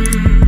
Mm.